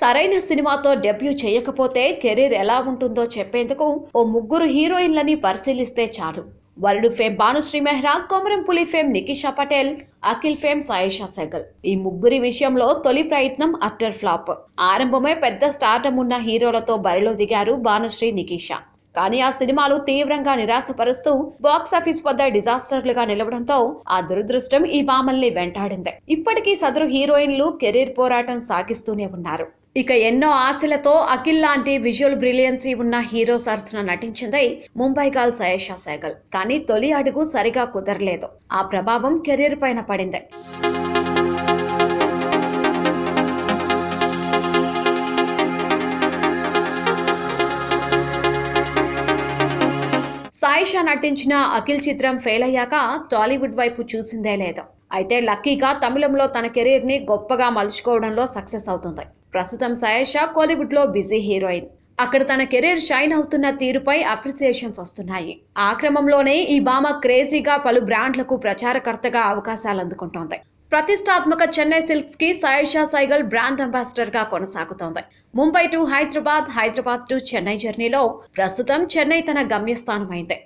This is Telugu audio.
సరైన సినిమాతో డెబ్యూ చేయకపోతే కెరీర్ ఎలా ఉంటుందో చెప్పేందుకు ఓ ముగ్గురు హీరోయిన్లని పరిశీలిస్తే చాలు. వరుడు fame Bhanusri Mehra Komaram Puli fame Nikisha Patel Akhil fame సాయేషా Saigal. ఈ ముగ్గురి విషయంలో తొలి ప్రయత్నం అట్టర్ ఫ్లాప్. ఆరంభమే పెద్ద స్టార్టం ఉన్న హీరోలతో బరిలో దిగారు భానుశ్రీ నికిషా. కానీ ఆ సినిమాలు తీవ్రంగా నిరాశపరుస్తూ బాక్సాఫీస్ వద్ద డిజాస్టర్లుగా నిలవడంతో ఆ దురదృష్టం ఈ భామల్ని వెంటాడింది. ఇప్పటికీ సదరు హీరోయిన్లు కెరీర్ పోరాటం సాగిస్తూనే ఉన్నారు. ఇక ఎన్నో ఆశలతో అఖిల్ లాంటి విజువల్ బ్రిలియన్సీ ఉన్న హీరో సరసన నటించింది ముంబై గాల్ సయేషా సైగల్ కానీ తొలి అడుగు సరిగా కుదరలేదు. ఆ ప్రభావం కెరీర్ పైన పడింది. సాయిషా నటించిన అఖిల్ చిత్రం ఫెయిల్ అయ్యాక టాలీవుడ్ వైపు చూసిందే లేదు. అయితే లక్కీగా తమిళంలో తన కెరీర్ని గొప్పగా మలుచుకోవడంలో సక్సెస్ అవుతుంది. ప్రస్తుతం సాయేషా కోలీవుడ్లో బిజీ హీరోయిన్. అక్కడ తన కెరీర్ షైన్ అవుతున్న తీరుపై అప్రిసియేషన్స్ వస్తున్నాయి. ఆ క్రమంలోనే ఈ భామ క్రేజీగా పలు బ్రాండ్లకు ప్రచారకర్తగా అవకాశాలు అందుకుంటోంది. ప్రతిష్టాత్మక చెన్నై సిల్క్స్కి సాయిషా సైగల్ బ్రాండ్ అంబాసిడర్గా కొనసాగుతోంది. ముంబై టు హైదరాబాద్ హైదరాబాద్ టు చెన్నై జర్నీలో ప్రస్తుతం చెన్నై తన గమ్యస్థానమైంది.